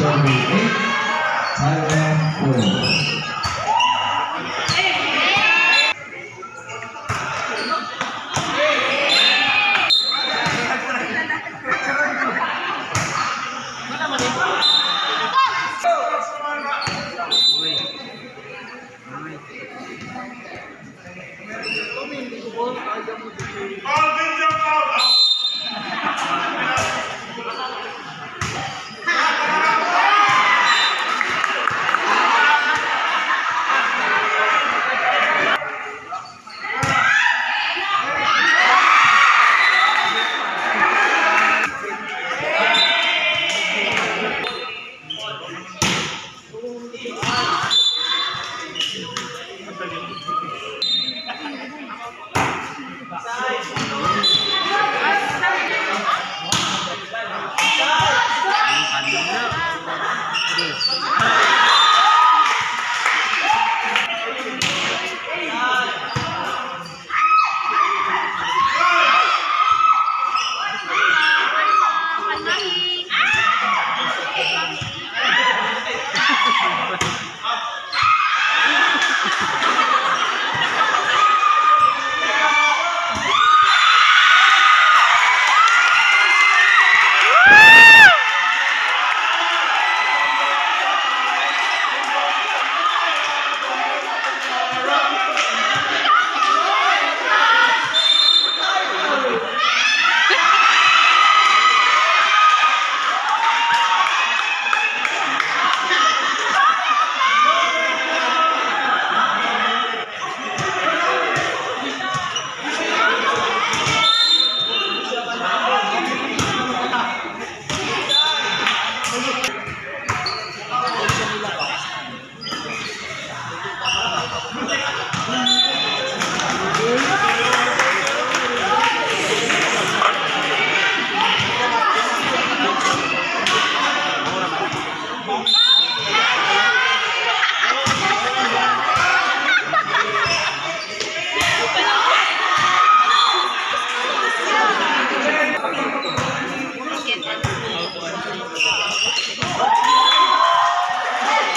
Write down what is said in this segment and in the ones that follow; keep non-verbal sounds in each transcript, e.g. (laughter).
Johnny Tyler Williams.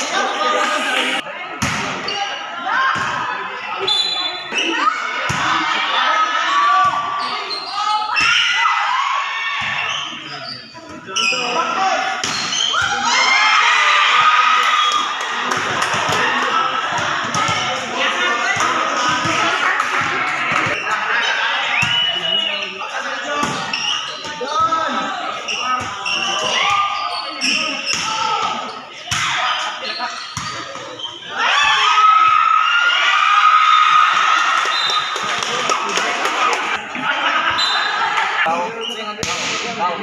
Come (laughs) on.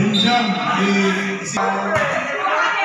Benjam di James